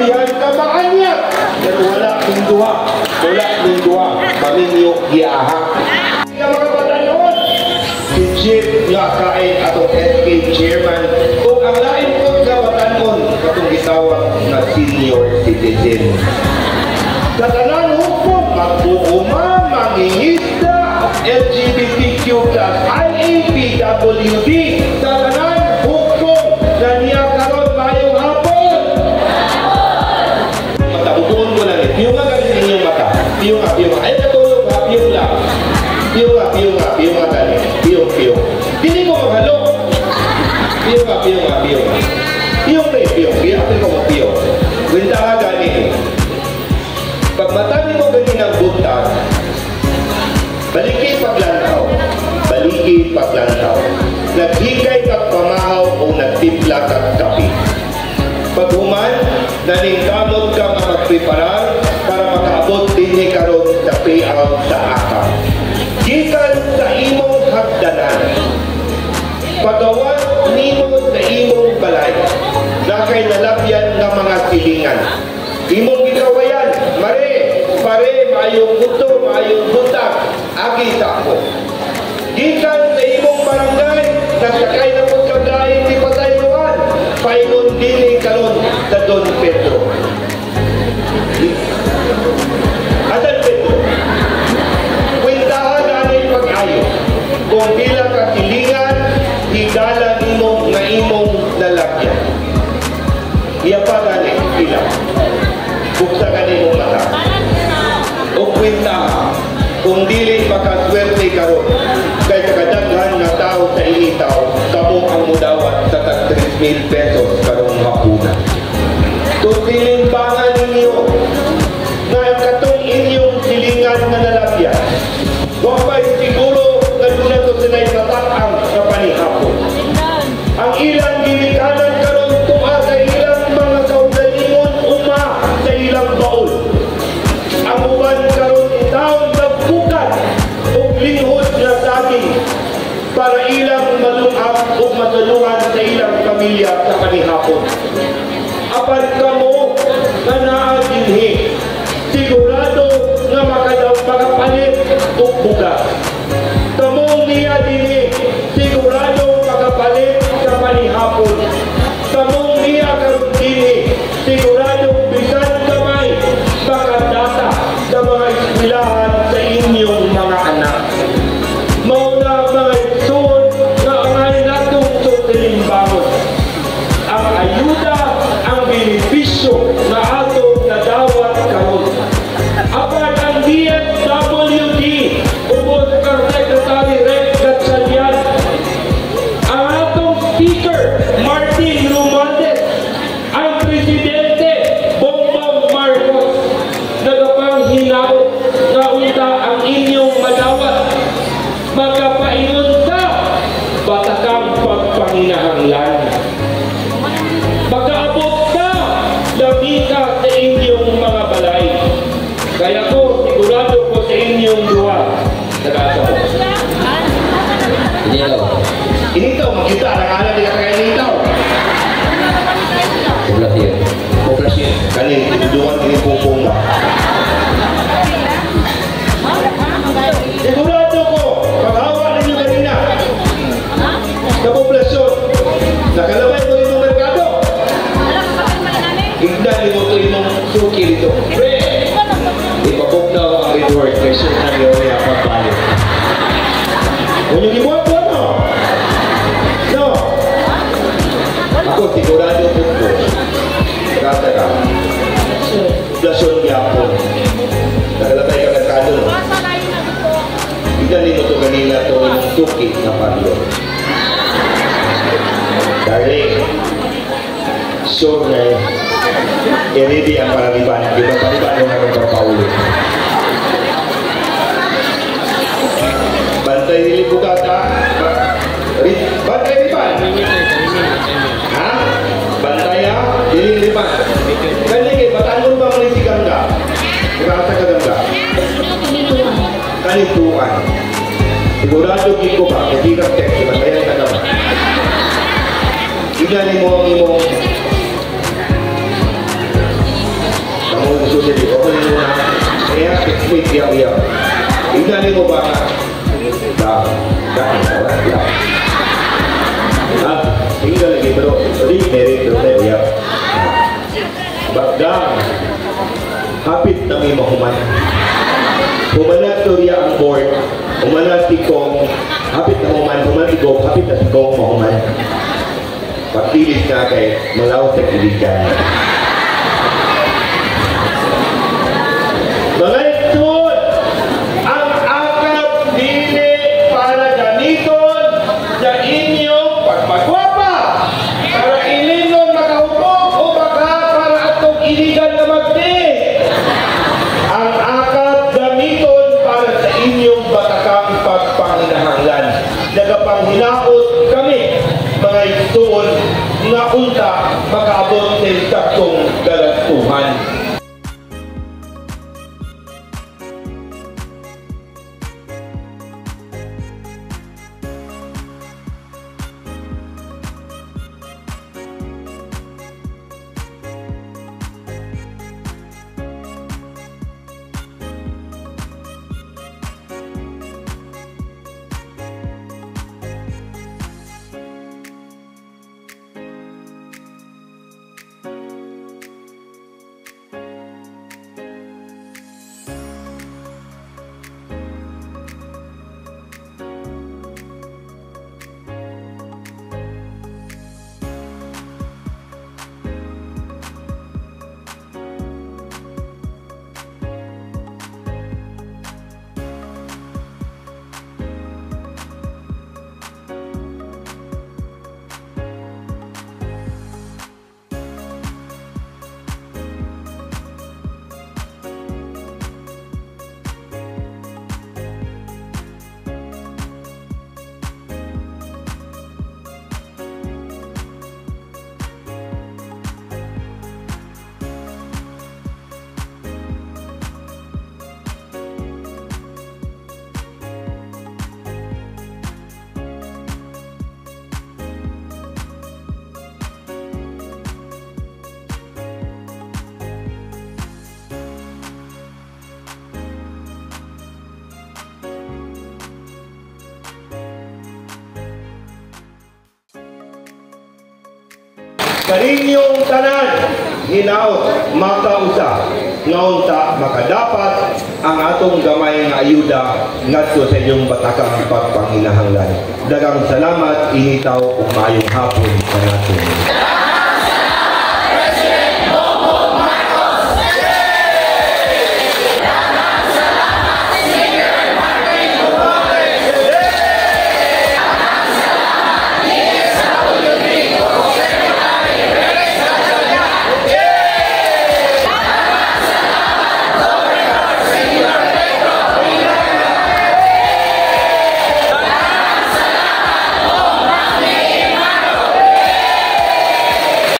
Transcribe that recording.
labihan ka maanyat, pero wala ning duha, wala ning duha, maminyo giaha. Kaya mga batanon, si Chief nga kain atong SK Chairman, kung ang lain ko sa batanon, katong gitawag na senior citizen. Sa tanan hukom, magbuuma, mangingisda, LGBTQ+, IAPWD, sa Piyong nga, piyong nga. Piyong na eh, piyong. Piyong, ako ko piyong. Winta galing eh. Pag matami mo ganin ang buntag, baliki paglantaw, baliki paglantaw. Naghigay ka pamahaw o nagtimpla ka kapi. Pag human, naningkamot ka makagpreparar nimo sa imong balay, na kay nalabyan ng mga silingan. Imong gikawayan, mare, pare, mayong buto, mayong butag, agi sa ako. Gikan sa imong barangay, nasakay na po kagayin ni Patayuan, painon dili karon sa Don Pedro. Adan Pedro, kwentahan anay pag-ayo. Kung bila ka silingan, kung dili makaswerte karon kay kadaghan nga tao sa initaw, kamo ang mudawat sa tag 3,000 pesos karong hapunan. Kung ninyo paura compañeros. peneliti yang paling banyak di kota Bandung dan kota Paulu. Bantai ini buka tak? Bantai lipan? Bantai ya? Ini lipan? Kan ini batang batanggur pemerintah gangga. Kerasa ke gangga. Kan tuan. kan. Ibu ratu kiko pak, ketika tek, bantai yang tak dapat. Tidak nih mau ngomong imong Kamu gusto siya di, okay na. Kaya, wait, iyak, iyak. Igani mo ba ka? Da, da, da, da. Ah, tinggal lagi bro. Jadi merit bro tayo. Bagdang, hapit na mahuman. Humanat to riya ang board, tikong, hapit na human, humanat tikong, hapit na tikong mahuman. Pagtilis na kay malaw sa kiligan. Pagpanginahanglan. Nagapanghinaot kami, mga ituon, nga unta makaabot ng taktong galantuhan. Kaninyong tanan hinaot makausa ngaunta makadapat ang atong gamay nga ayuda ngadto sa inyong batakang pagpanginahanglan dagang salamat initaw ug maayong hapon sa naton